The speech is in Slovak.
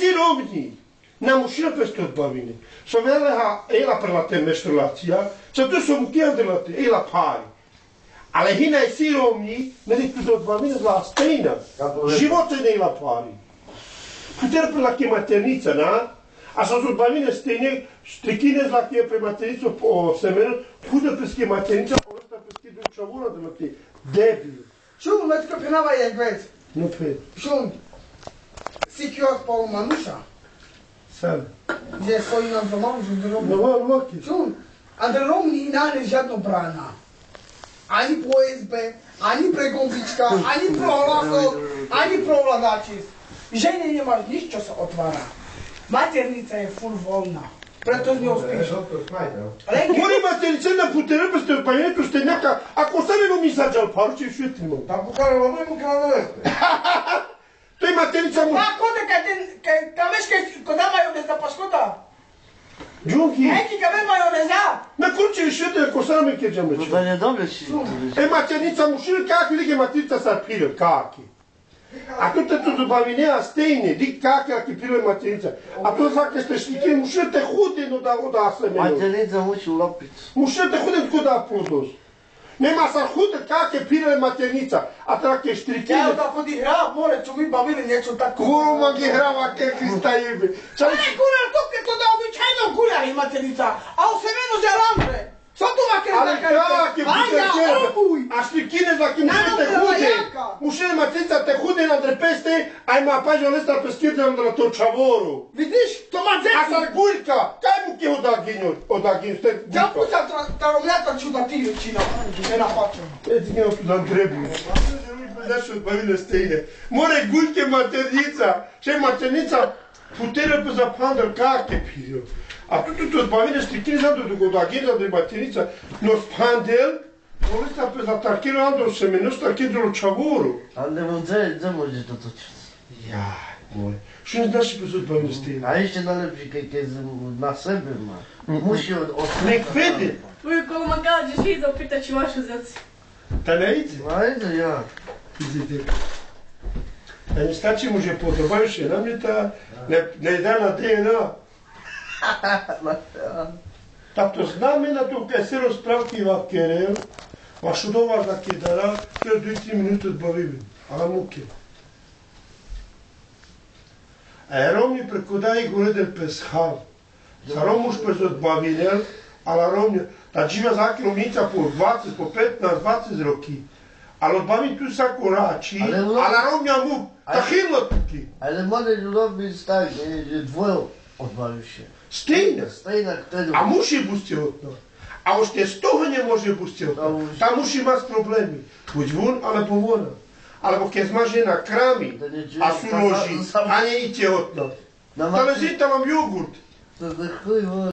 nevirovni. N-am ușinat peste odbăvine. Să vea la ela pe la temestru la ția, să tu să muchea de la te, ela pari. Ale hina e sirovni, ne dic tu odbăvine la stăină. Živote ne ela pari. Puter pe la chematerniță, na? A să odbăvine stăină, strichinez la cheie pe materniță o semenă, hudă pe schematerniță, o ăsta pe schidul ceavună de la te. Debil. Și nu, mă că pe nava e englez. Nu pe. Și no, secure pe o mănușă. Să. De soi na domam, de rom. Nu vor lochi. A de rom ni na ne jat no prana. Ani poezbe, ani pregombička, ani prolako, ani. Žene ne nič, čo sa otvára. Maternica je ful voľná. Preto z njou spíš. Molim vas, na putere pa ste pa ste neka, ako sam eno mi sađal paruće, šutim. Pa pokale, ono je mu kada materica mu. Pa, kod kad te, kad veš kaj, kod da majoneza, pa škoda. Džunki. Neki ga ve majoneza. Na kurče više te kosame kje džame če. Pa ne no dobro si. E materica mu šil, kakvi lige materica sa pil, kakvi. A to te tu dobavinea stejne, dik kakve aki pile materica. A to zake ste štike, mušete hudeno da oda semenov. Materica muči lopicu. Mušete hudeno da plodost. Нема сархутет, како ќе пиле матеница, а тра ќе штрикиле. Ја да ходи грав, море, чу ми бабили нечо така. Курма ги грава ке Христа јеби. Чај не курар, тук ке тоа да обичајно кура и матеница, а осемено желам, бре. Што тоа ке да кажете? Ајде, како А штрики не ќе му штрикиле ušel matica te hude e e na drepeste, a ima pa že lesta peskirna na to čavoru. Vidiš? To ima dzeca. A zar gurka? Kaj mu kje odaginju? Odaginju ste gurka. Ja puta taromljata čuda ti večina. Ne napačem. Eti njeno tu dan trebno. Daš odbavile stejne. More gurke maternica. Še maternica putera pa za pandar kake pijo. A tu tu odbavile stikli, znam da dogodagirza, da je maternica. No spandel, Полиста бе затаркира до семеноста кедрил чавору. Але му дзе, дзе може да точат? Ја, мој. Што не знаеш без одбавности? А еше налепи кај ке на себе, ма. Муши од... Нек веде. Тој кол ма кажеш, и да опита че вашу заци. Та не иде? Ма иде, ја. Иде, дека. Да не стачи му же подобавиш една мита, не, не иде на ДНА. Тато знаме на тука се разправки в Керел, ва шудова за кедара, ке 2-3 минути отбавили. Ала муке. А ером ни прекода и горедел песхал. Саром уж пес отбавинел, ала ром ни... Та живе за километра по 20, по 15, 20 роки. Ала отбави ту са корачи, Але ло- ала ром ня му, та хило туки. Ale może robić tak, że dwoje odwalił się. Стейна. Stejna, który... А муши пусти одно. А още з того не може пусти Та одно. уж. Там муши мас проблеми. Будь вон, але повона. Alebo keď zmaže na krami To nie a dzieje, sú to noži, sa- a nie ide odno. Na Ale zítra mám jogurt. To chuj,